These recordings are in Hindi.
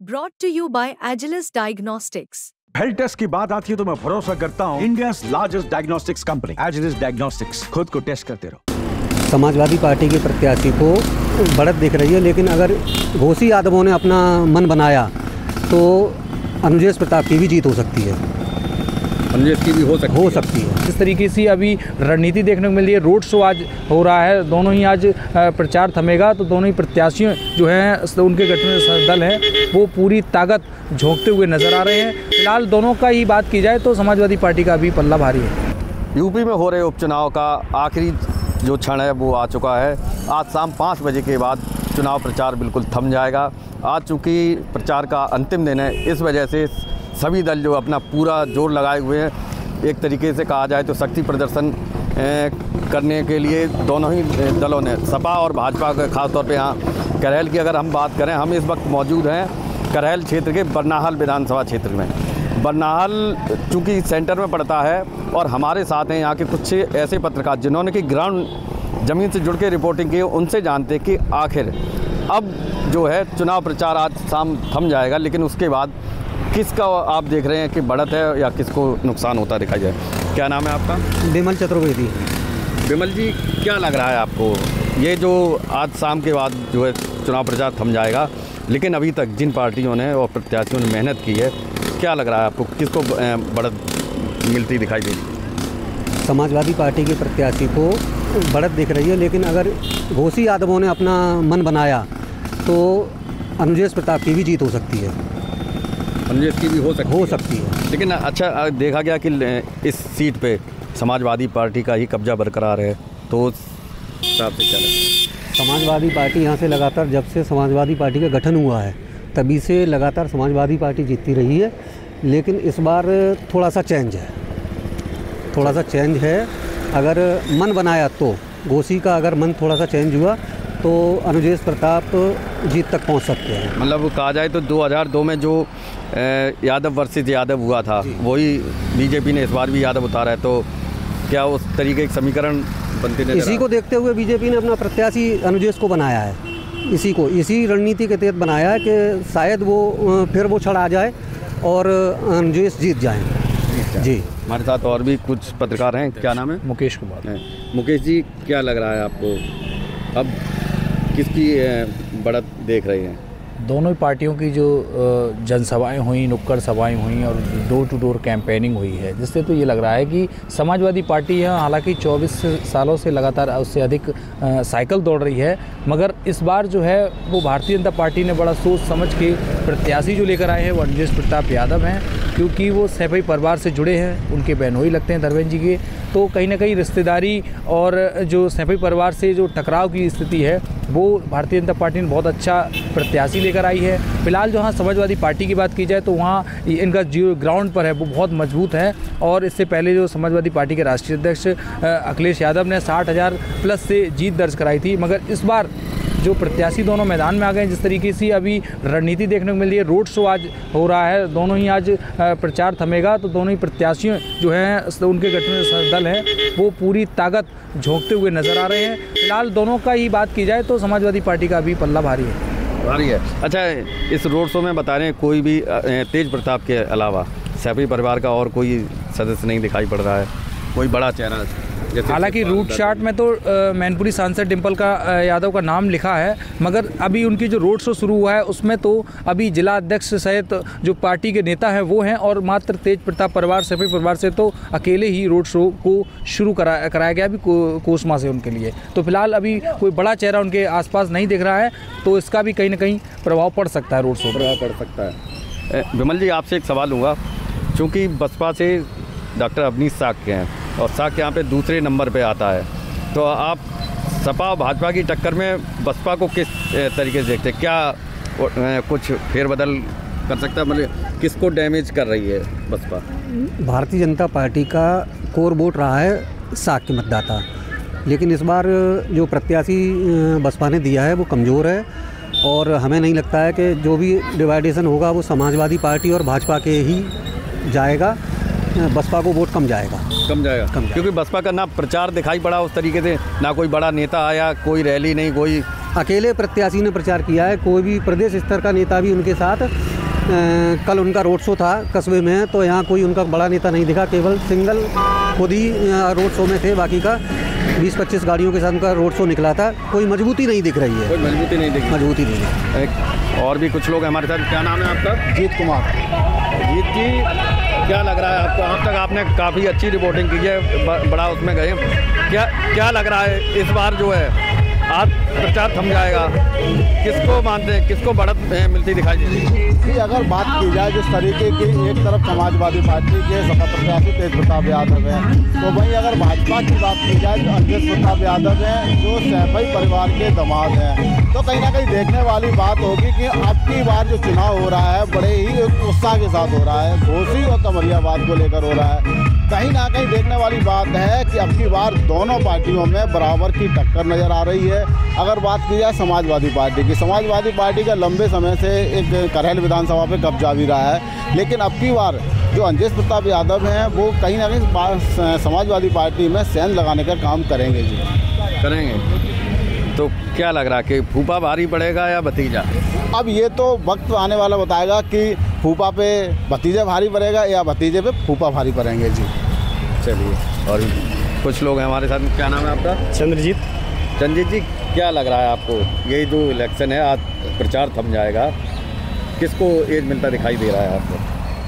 brought to you by Agilus diagnostics health test की बात आती है तो मैं भरोसा करता हूँ। India largest diagnostics company Agilus diagnostics खुद को टेस्ट करते रहो। समाजवादी पार्टी के प्रत्याशी को बढ़त दिख रही है लेकिन अगर घोसी यादवों ने अपना मन बनाया तो अनुजेश प्रताप की भी जीत हो सकती है। की भी हो सकती हो है। सकती है। जिस तरीके से अभी रणनीति देखने को मिल रही है। रोड शो आज हो रहा है। दोनों ही आज प्रचार थमेगा तो दोनों ही प्रत्याशियों जो हैं उनके गठन दल हैं वो पूरी ताकत झोंकते हुए नज़र आ रहे हैं। फ़िलहाल दोनों का ही बात की जाए तो समाजवादी पार्टी का अभी पल्ला भारी है। यूपी में हो रहे उपचुनाव का आखिरी जो क्षण है वो आ चुका है। आज शाम पाँच बजे के बाद चुनाव प्रचार बिल्कुल थम जाएगा। आज चूँकि प्रचार का अंतिम दिन है इस वजह से सभी दल जो अपना पूरा ज़ोर लगाए हुए हैं, एक तरीके से कहा जाए तो शक्ति प्रदर्शन करने के लिए दोनों ही दलों ने, सपा और भाजपा का, खासतौर पर यहाँ करहल की अगर हम बात करें, हम इस वक्त मौजूद हैं करहल क्षेत्र के बरनाहल विधानसभा क्षेत्र में। बरनाहल चूँकि सेंटर में पड़ता है और हमारे साथ हैं यहाँ के कुछ ऐसे पत्रकार जिन्होंने कि ग्राउंड, ज़मीन से जुड़ के रिपोर्टिंग की, उनसे जानते कि आखिर अब जो है चुनाव प्रचार आज शाम थम जाएगा, लेकिन उसके बाद किसका आप देख रहे हैं कि बढ़त है या किसको नुकसान होता दिखाई जाए क्या नाम है आपका? विमल चतुर्वेदी। विमल जी क्या लग रहा है आपको? ये जो आज शाम के बाद जो है चुनाव प्रचार थम जाएगा लेकिन अभी तक जिन पार्टियों ने और प्रत्याशियों ने मेहनत की है क्या लग रहा है आपको? किसको बढ़त मिलती दिखाई दे? समाजवादी पार्टी के प्रत्याशी को बढ़त दिख रही है लेकिन अगर घोसी यादवों ने अपना मन बनाया तो अनुजेश प्रताप की भी जीत हो सकती है। अनुजेश की भी हो सकती हो सकती है। लेकिन अच्छा देखा गया कि इस सीट पे समाजवादी पार्टी का ही कब्जा बरकरार है तो हिसाब से क्या है? समाजवादी पार्टी यहाँ से लगातार जब से समाजवादी पार्टी का गठन हुआ है तभी से लगातार समाजवादी पार्टी जीतती रही है लेकिन इस बार थोड़ा सा चेंज है। थोड़ा सा चेंज है। अगर मन बनाया तो घोसी का अगर मन थोड़ा सा चेंज हुआ तो अनुजेश प्रताप जीत तक पहुँच सकते हैं। मतलब कहा जाए तो 2002 में जो यादव वर्सेस यादव हुआ था वही बीजेपी ने इस बार भी यादव उतारा है तो क्या उस तरीके के समीकरण बनते नज़र इसी को देखते हुए बीजेपी ने अपना प्रत्याशी अनुजेश को बनाया है। इसी को इसी रणनीति के तहत बनाया है कि शायद वो फिर वो छड़ आ जाए और अनुजेश जीत जाए। जी। हमारे साथ और भी कुछ पत्रकार हैं क्या नाम है? मुकेश कुमार। हैं। मुकेश जी क्या लग रहा है आपको? अब किसकी बढ़त देख रहे हैं? दोनों ही पार्टियों की जो जनसभाएँ हुई, नुक्कड़ सभाएँ हुई और डोर टू डोर कैंपेनिंग हुई है, जिससे तो ये लग रहा है कि समाजवादी पार्टी यहाँ हालाँकि 24 सालों से लगातार उससे अधिक साइकिल दौड़ रही है, मगर इस बार जो है वो भारतीय जनता पार्टी ने बड़ा सोच समझ के प्रत्याशी जो लेकर आए हैं वो अनुजेश प्रताप यादव हैं। क्योंकि वो सैफई परिवार से जुड़े हैं, उनके बहनोई लगते हैं धर्मेंद्र जी के। तो कहीं ना कहीं रिश्तेदारी और जो सैफई परिवार से जो टकराव की स्थिति है, वो भारतीय जनता पार्टी ने बहुत अच्छा प्रत्याशी लेकर आई है। फ़िलहाल जो हाँ समाजवादी पार्टी की बात की जाए तो वहाँ इनका जो ग्राउंड पर है, वो बहुत मज़बूत है। और इससे पहले जो समाजवादी पार्टी के राष्ट्रीय अध्यक्ष अखिलेश यादव ने साठ हज़ार प्लस से जीत दर्ज कराई थी। मगर इस बार जो प्रत्याशी दोनों मैदान में आ गए जिस तरीके से अभी रणनीति देखने को मिल रही है। रोड शो आज हो रहा है, दोनों ही आज प्रचार थमेगा तो दोनों ही प्रत्याशियों जो हैं उनके गठन दल है, वो पूरी ताकत झोंकते हुए नज़र आ रहे हैं। फ़िलहाल दोनों का ही बात की जाए तो समाजवादी पार्टी का भी पल्ला भारी है। भारी है। अच्छा इस रोड शो में बता रहे हैं, कोई भी तेज प्रताप के अलावा, सैफी परिवार का और कोई सदस्य नहीं दिखाई पड़ रहा है। कोई बड़ा चेहरा हालाँकि रूट। चार्ट में तो मैनपुरी सांसद डिम्पल का यादव का नाम लिखा है मगर अभी उनकी जो रोड शो शुरू हुआ है उसमें तो अभी जिला अध्यक्ष सहित जो पार्टी के नेता हैं वो हैं और मात्र तेज प्रताप परिवार सफी परिवार से तो अकेले ही रोड शो को शुरू करा कराया गया अभी को, कोसमा से उनके लिए। तो फ़िलहाल अभी कोई बड़ा चेहरा उनके आसपास नहीं दिख रहा है तो इसका भी कहीं ना कहीं प्रभाव पड़ सकता है रोड शो पर। प्रभाव पड़ सकता है। विमल जी आपसे एक सवाल लूँगा। चूँकि बसपा से डॉक्टर अवनीश के हैं और साख यहाँ पे दूसरे नंबर पे आता है। तो आप सपा भाजपा की टक्कर में बसपा को किस तरीके से देखते हैं? क्या कुछ फेरबदल कर सकता है? मतलब किसको डैमेज कर रही है बसपा? भारतीय जनता पार्टी का कोर वोट रहा है साख के मतदाता। लेकिन इस बार जो प्रत्याशी बसपा ने दिया है, वो कमज़ोर है। और हमें नहीं लगता है कि जो भी डिवाइडेशन होगा, वो समाजवादी पार्टी और भाजपा के ही जाएगा। बसपा को वोट कम जाएगा। कम जाएगा। कम जाएगा। क्योंकि बसपा का ना प्रचार दिखाई पड़ा उस तरीके से ना कोई बड़ा नेता आया कोई रैली नहीं कोई अकेले प्रत्याशी ने प्रचार किया है कोई भी प्रदेश स्तर का नेता भी उनके साथ कल उनका रोड शो था कस्बे में तो यहाँ कोई उनका बड़ा नेता नहीं दिखा केवल सिंगल खुद ही रोड शो में थे बाकी का 20-25 गाड़ियों के साथ उनका रोड शो निकला था कोई मजबूती नहीं दिख रही है। कोई मजबूती नहीं दिख मजबूती नहीं है। एक और भी कुछ लोग हैं हमारे साथ क्या नाम है आपका? जीत कुमार। जीत जी क्या लग रहा है आपको? अब तक आपने काफ़ी अच्छी रिपोर्टिंग की है। बड़ा उसमें गए। क्या क्या लग रहा है इस बार जो है? आज प्रचार थम जाएगा। किसको मानते हैं, किसको बढ़त मिलती दिखाई दे रही है? अगर बात की जाए जिस तरीके की एक तरफ़ समाजवादी पार्टी के सपा प्रत्याशी तेज प्रताप यादव हैं तो वहीं अगर भाजपा की बात की जाए तो अंजेश प्रताप यादव हैं, जो सैफई परिवार के दामाद हैं। तो कहीं ना कहीं देखने वाली बात होगी कि अब की बार जो चुनाव हो रहा है, बड़े ही उत्साह के साथ हो रहा है, घोसी और कमरियाबाद को लेकर हो रहा है। कहीं ना कहीं देखने वाली बात है कि अब की बार दोनों पार्टियों में बराबर की टक्कर नज़र आ रही है। अगर बात की जाए समाजवादी पार्टी की समाजवादी पार्टी का लंबे समय से एक करेल विधानसभा पे कब्जा भी रहा है। लेकिन अब की बार जो अंजेश प्रताप यादव हैं वो कहीं ना कहीं समाजवादी पार्टी में सेंध लगाने का काम करेंगे जी। करेंगे? तो क्या लग रहा है कि फूफा भारी पड़ेगा या भतीजा? अब ये तो वक्त आने वाला बताएगा कि फूफा पे भतीजे भारी पड़ेगा या भतीजे पे फूफा भारी पड़ेंगे जी। चलिए। और कुछ लोग हैं हमारे साथ। क्या नाम है आपका? चंद्रजीत। चंद्रजीत जी क्या लग रहा है आपको? यही जो इलेक्शन है आज प्रचार थम जाएगा। किसको एज मिलता दिखाई दे रहा है आपको?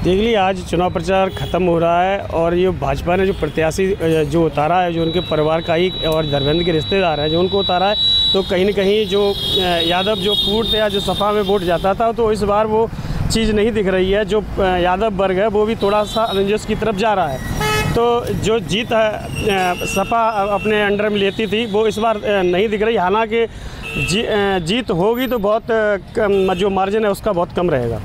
देख लीजिए आज चुनाव प्रचार खत्म हो रहा है और ये भाजपा ने जो प्रत्याशी जो उतारा है जो उनके परिवार का ही और धर्मेंद्र के रिश्तेदार हैं जो उनको उतारा है तो कहीं ना कहीं जो यादव जो फूट या जो सपा में वोट जाता था तो इस बार वो चीज़ नहीं दिख रही है। जो यादव वर्ग है वो भी थोड़ा सा रंजस की तरफ़ जा रहा है। तो जो जीत है सपा अपने अंडर में लेती थी वो इस बार नहीं दिख रही। हालाँकि जी, जीत होगी तो बहुत कम जो मार्जिन है उसका बहुत कम रहेगा।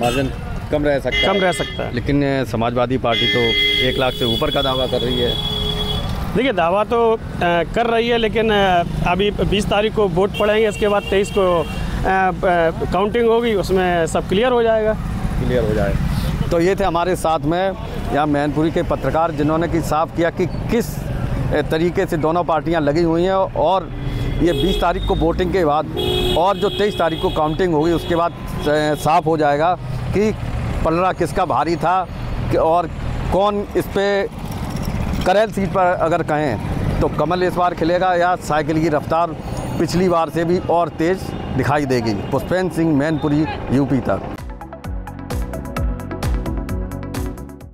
मार्जिन कम रह सकता कम है रह सकता है। लेकिन समाजवादी पार्टी तो एक लाख से ऊपर का दावा कर रही है। देखिए दावा तो कर रही है लेकिन अभी 20 तारीख को वोट पड़ेंगे इसके बाद 23 को काउंटिंग होगी उसमें सब क्लियर हो जाएगा। क्लियर हो जाएगा तो ये थे हमारे साथ में। यहाँ मैनपुरी के पत्रकार जिन्होंने कि साफ़ किया कि किस तरीके से दोनों पार्टियाँ लगी हुई हैं और ये 20 तारीख को वोटिंग के बाद और जो 23 तारीख को काउंटिंग होगी उसके बाद साफ़ हो जाएगा कि पलड़ा किसका भारी था और कौन इस पर करेल सीट पर अगर कहें तो कमल इस बार खिलेगा या साइकिल की रफ्तार पिछली बार से भी और तेज़ दिखाई देगी। पुष्पेंद्र सिंह, मैनपुरी, यूपी तक।